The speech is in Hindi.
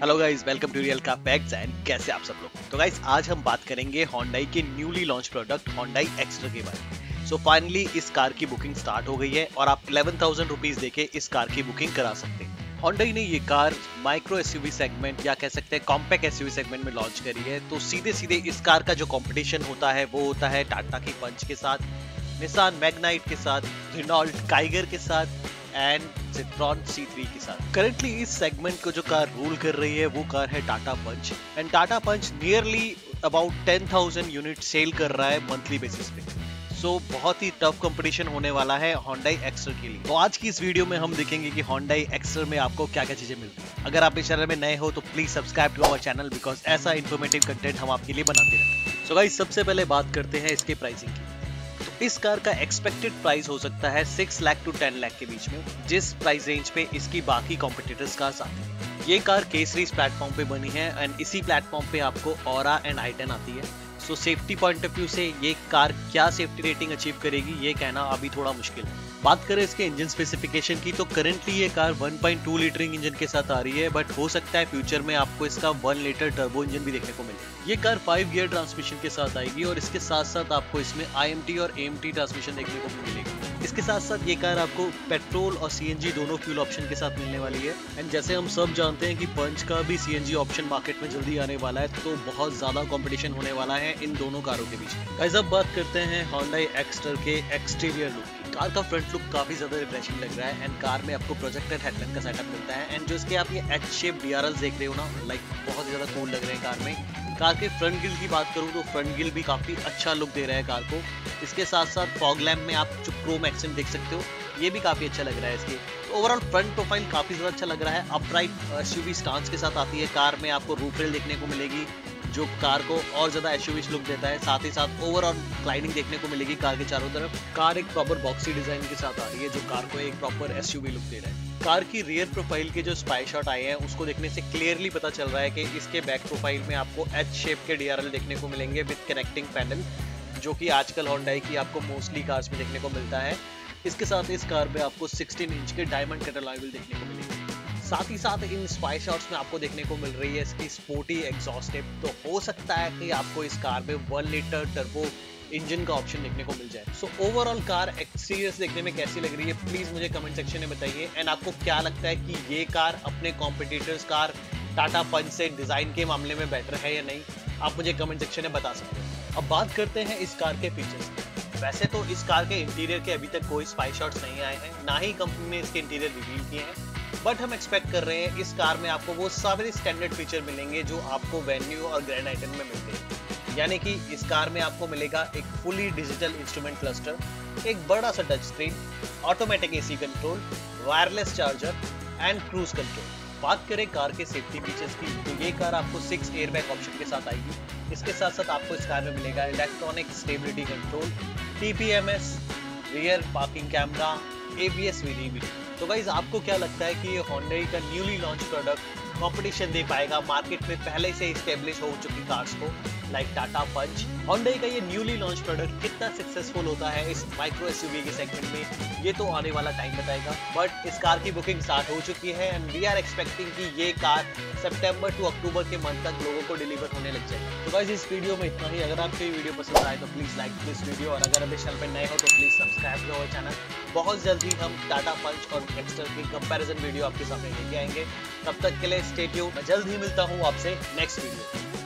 Hello guys welcome to real का पैक्स एंड कैसे आप सब लोग? तो गाइस आज हम बात करेंगे होंडाई के newly launch product Hyundai Exter के बारे में। सो फाइनली इस कार की बुकिंग स्टार्ट हो गई है और आप इलेवन थाउज़ेंड रुपीज़ देके इस कार की बुकिंग करा सकते हैं। होंडाई ने ये कार माइक्रो एसयूवी सेगमेंट या कह सकते हैं कॉम्पैक्ट एसयूवी सेगमेंट में लॉन्च करी है। तो सीधे सीधे इस कार का जो कंपटीशन होता है, वो होता है टाटा की पंच के साथ निसान मैग्नाइट के साथ रिनॉल्ट काइगर के साथ एंड Citroen C3 के साथ। करंटली इस सेगमेंट को जो कार रूल कर रही है वो कार है Tata Punch and Tata Punch nearly about 10,000 unit sale कर रहा है मंथली बेसिस पे। सो so, बहुत ही टफ कंपटीशन होने वाला है हॉन्डाई एक्सर के लिए। तो आज की इस वीडियो में हम देखेंगे कि हॉन्डाई एक्सर में आपको क्या क्या चीज़ें मिलती है। अगर आप इस चैनल में नए हो तो please subscribe to our channel because ऐसा इन्फॉर्मेटिव कंटेंट हम आपके लिए बनाते रहते हैं। सो गाइस सबसे पहले बात करते हैं इसके प्राइसिंग की। इस कार का एक्सपेक्टेड प्राइस हो सकता है six lakh to ten lakh के बीच में, जिस प्राइस रेंज पे इसकी बाकी कॉम्पिटिटर्स कार्स आती है। ये कार केसरीज प्लेटफॉर्म पे बनी है एंड इसी प्लेटफॉर्म पे आपको और एंड आई आती है। So safety point of view से ये कार क्या सेफ्टी रेटिंग अचीव करेगी, ये कहना अभी थोड़ा मुश्किल। है बात करें इसके इंजन स्पेसिफिकेशन की तो करंटली ये कार 1.2 लीटरिंग इंजन के साथ आ रही है बट हो सकता है फ्यूचर में आपको इसका 1 लीटर टर्बो इंजन भी देखने को मिले। ये कार 5 गियर ट्रांसमिशन के साथ आएगी और इसके साथ साथ आपको इसमें आईएमटी और एमटी ट्रांसमिशन देखने को मिलेगी। इसके साथ साथ ये कार आपको पेट्रोल और सीएनजी दोनों फ्यूल ऑप्शन के साथ मिलने वाली है। एंड जैसे हम सब जानते हैं कि पंच का भी सीएनजी ऑप्शन मार्केट में जल्दी आने वाला है तो बहुत ज़्यादा कॉम्पिटिशन होने वाला है इन दोनों कारों के बीच गाइस अब बात करते हैं Hyundai एक्सटर के एक्सटीरियर लुक कार का फ्रंट लुक काफ़ी ज़्यादा रिफ्रेशिंग लग रहा है एंड कार में आपको प्रोजेक्टेड हेडलैम्प का सेटअप मिलता है। एंड जो इसके आप ये एच शेप डीआरएल देख रहे हो ना लाइक बहुत ज़्यादा कूल लग रहे हैं कार में। कार के फ्रंट गिल की बात करूँ तो फ्रंट गिल भी काफ़ी अच्छा लुक दे रहा है कार को। इसके साथ साथ फॉग लैम्प में आप जो क्रोम एक्सेंट देख सकते हो, ये भी काफ़ी अच्छा लग रहा है इसके। तो ओवरऑल फ्रंट प्रोफ़ाइल काफ़ी ज़्यादा अच्छा लग रहा है। अपराइट एसयूवी स्टांस के साथ आती है। कार में आपको रूफ रेल देखने को मिलेगी। जो कार को और ज़्यादा एसयूवी लुक देता है, साथ ही साथ ओवरऑल क्लाइडिंग देखने को मिलेगी कार के चारों तरफ़। कार एक प्रॉपर बॉक्सी डिज़ाइन के साथ आ रही है, जो कार को एक प्रॉपर एसयूवी लुक दे रहा है। कार की रियर प्रोफ़ाइल के जो स्पाई शॉट आए हैं, उसको देखने से क्लियरली पता चल रहा है कि इसके बैक प्रोफ़ाइल में आपको एच शेप के डीआरएल देखने को मिलेंगे विद कनेक्टिंग पैनल जो कि आजकल होंडाई की आपको मोस्टली कार्स में देखने को मिलता है। इसके साथ इस कार में आपको 16 इंच के डायमंड कटर देखने को मिलेंगे। साथ ही साथ इन स्पाई शॉट्स में आपको देखने को मिल रही है इसकी स्पोर्टी एग्जॉस्टिव तो हो सकता है कि आपको इस कार में वन लीटर टर्बो इंजन का ऑप्शन देखने को मिल जाए। सो ओवरऑल कार एक्सटीरियर्स देखने में कैसी लग रही है? प्लीज़ मुझे कमेंट सेक्शन में बताइए। एंड आपको क्या लगता है कि ये कार अपने कॉम्पिटिटर्स कार टाटा पंच से डिज़ाइन के मामले में बेटर है या नहीं? आप मुझे कमेंट सेक्शन में बता सकते हैं। अब बात करते हैं इस कार के फीचर्स वैसे तो इस कार के इंटीरियर के अभी तक कोई स्पाई शॉट्स नहीं आए हैं। ना ही कंपनी ने इसके इंटीरियर रिवील किए हैं। बट हम एक्सपेक्ट कर रहे हैं इस कार में आपको वो सारे स्टैंडर्ड फीचर मिलेंगे जो आपको वेन्यू और ग्रैंड आइटम में मिलते हैं। यानी कि इस कार में आपको मिलेगा एक फुली डिजिटल इंस्ट्रूमेंट क्लस्टर एक बड़ा सा touch screen automatic AC control wireless charger and cruise control बात करें कार के सेफ्टी फीचर्स की तो ये कार आपको सिक्स एयरबैग ऑप्शन के साथ आएगी। इसके साथ साथ आपको इस कार में मिलेगा electronic stability control TPMS rear parking camera ABS विधि तो गाइज़ आपको क्या लगता है कि होंडा का न्यूली लॉन्च प्रोडक्ट कंपटीशन दे पाएगा? मार्केट में पहले से इस्टेब्लिश हो चुकी कार्स को। लाइक टाटा पंच होंडा का ये न्यूली लॉन्च प्रोडक्ट कितना सक्सेसफुल होता है इस माइक्रो एसयूवी के सेगमेंट में, ये तो आने वाला टाइम बताएगा। बट इस कार की बुकिंग स्टार्ट हो चुकी है एंड वी आर एक्सपेक्टिंग कि ये कार सितंबर टू अक्टूबर के मंथ तक लोगों को डिलीवर होने लग जाए। तो गाइस इस वीडियो में इतना ही। अगर आपको ये वीडियो पसंद आए तो प्लीज़ लाइक दिस वीडियो और अगर अभी चैनल पर नए हो तो प्लीज़ सब्सक्राइब करो चैनल बहुत जल्दी हम टाटा पंच और एक्सटर की कंपैरिजन वीडियो आपके सामने लेके आएँगे। तब तक के लिए स्टेट मैं जल्द ही मिलता हूँ आपसे नेक्स्ट वीडियो